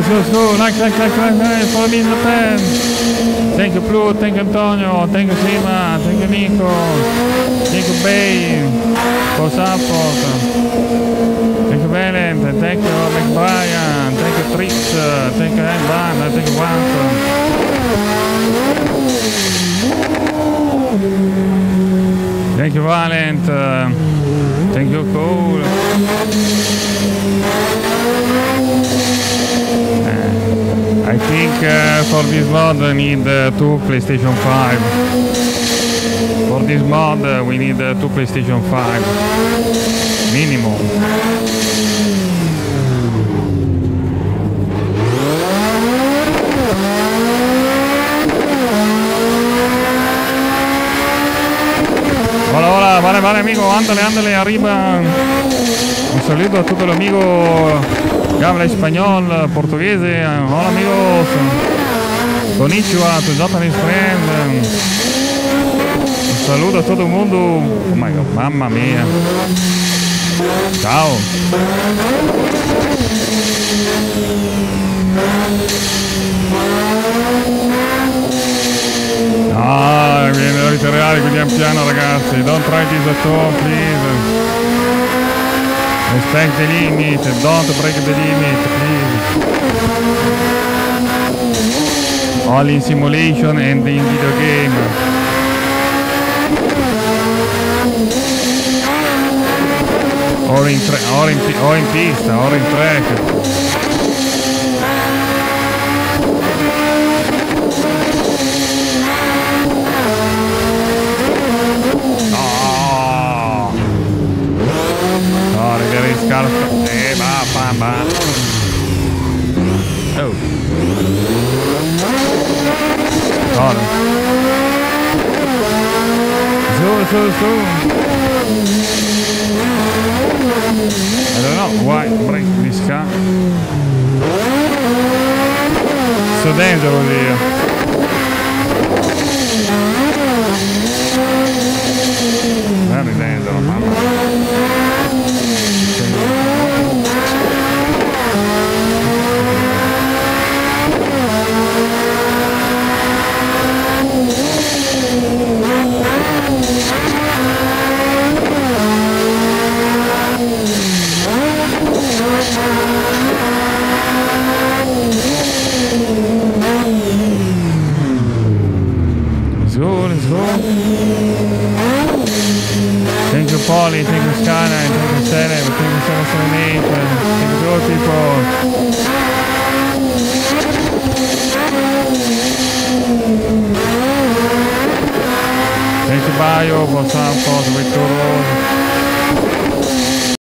let's go, let's go. Nice, nice, nice, nice, nice. Follow me in the pen. Thank you, Blue. Thank you, Antonio. Thank you, Sima. Thank you, Nico. Thank you, Bay, for support. Thank you, Valent. Thank you, McBrian. Thank you, Trix. Thank you, Van. Thank you, Vance. Thank you, Valent. thank you, Cole. think uh, for this mod I need uh, two PlayStation 5. For this mod uh, we need uh, two PlayStation 5. Minimum. Hola, hola, vale, vale amigo, ándale, ándale, arriba. Un saludo a todo el amigo que habla español, portugués. Hola amigos. Konnichiwa, tu Japanese friend. Un saludo a todo mundo. Oh my god, mamma mia. Ciao. Ah, mi viene da ritirare, quindi piano ragazzi. Don't try this at all, please. Break the limit, don't break the limit, please. All in simulation and in video game. Or in, or in, or in pista, or in track. Oh. Got him. So, so, so. I don't know why break this car. So dangerous here. go, let's go. Thank you, Polly. Thank you, Skana. Thank you, Celeb. Thank you, 778. Thank you to all people. Thank you, Bayo. for some calls with two